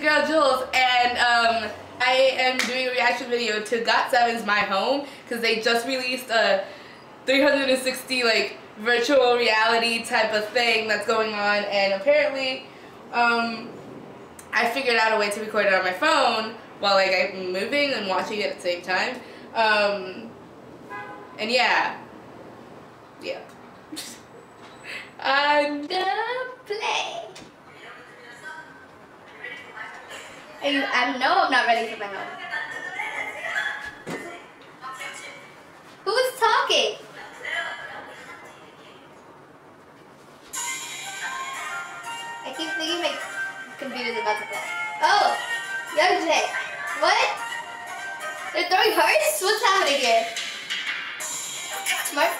your girl Jules, and um, I am doing a reaction video to GOT7's My Home because they just released a 360 like virtual reality type of thing that's going on, and apparently, um, I figured out a way to record it on my phone while like I'm moving and watching it at the same time. Um, and yeah, yeah. I'm gonna I, I know I'm not ready for my home. Who is talking? I keep thinking my computer's about to fall. Oh, Youngjae. What? They're throwing hearts? What's happening here? Smart.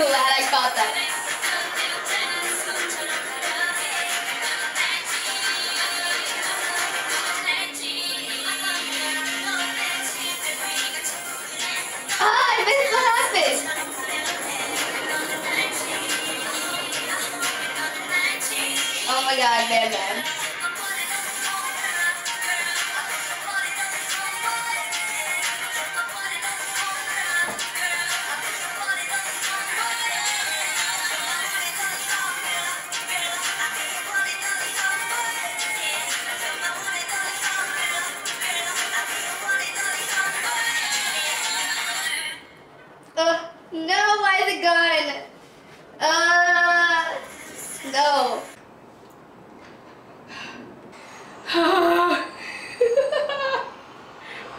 glad I caught that. Ah. Oh my god, man, man. Uh, no.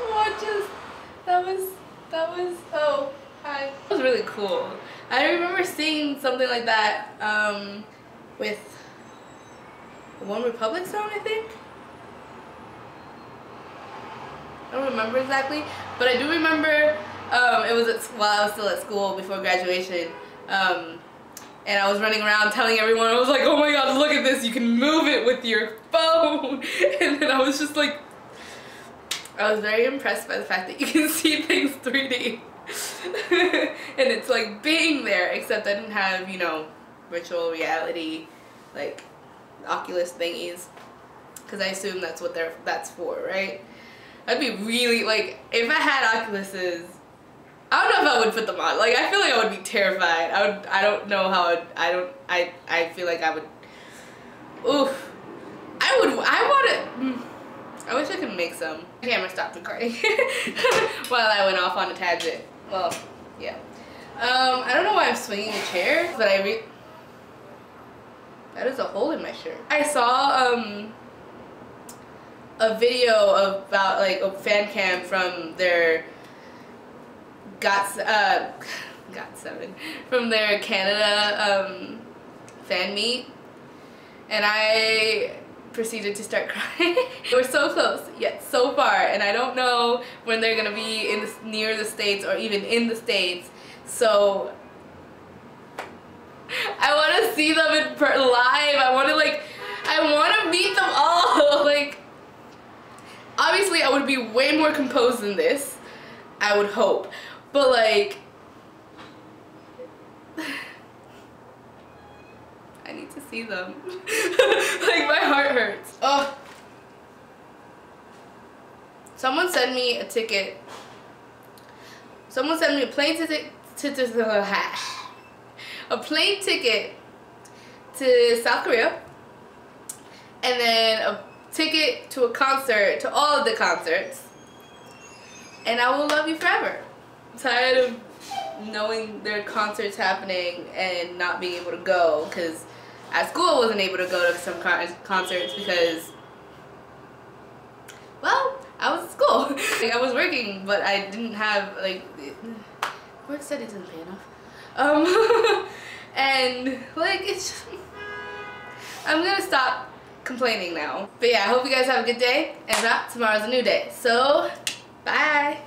what just that was that was oh hi. That was really cool. I remember seeing something like that um with OneRepublic song i think? I don't remember exactly but i do remember um it was at, while i was still at school before graduation um and I was running around telling everyone, I was like, oh my god, look at this, you can move it with your phone. And then I was just like, I was very impressed by the fact that you can see things 3D. and it's like being there, except I didn't have, you know, virtual reality, like Oculus thingies. because I assume that's what they're that's for, right? I'd be really like if I had Oculuses. I don't know if I would put them on. Like I feel like I would be terrified. I would. I don't know how. I'd, I don't. I. I feel like I would. Oof. I would. I want to. Mm, I wish I could make some. The camera stopped recording while I went off on a tangent. Well, yeah. Um, I don't know why I'm swinging the chair, but I re. That is a hole in my shirt. I saw um a video about like a fan cam from their got uh got seven from their Canada um fan meet and I proceeded to start crying. We're so close, yet so far, and I don't know when they're gonna be in the, near the states or even in the states. So I want to see them in live. I want to like, I want to meet them all. like, obviously, I would be way more composed than this. I would hope, but like. I need to see them. like my heart hurts. Oh. Someone sent me a ticket. Someone sent me a plane ticket to, to, to a plane ticket to South Korea and then a ticket to a concert, to all of the concerts. And I will love you forever. Tired of knowing there are concerts happening and not being able to go because at school I wasn't able to go to some con concerts because well I was at school. Like I was working but I didn't have like work studies didn't pay enough. Um and like it's just, I'm gonna stop complaining now. But yeah I hope you guys have a good day and not tomorrow's a new day. So bye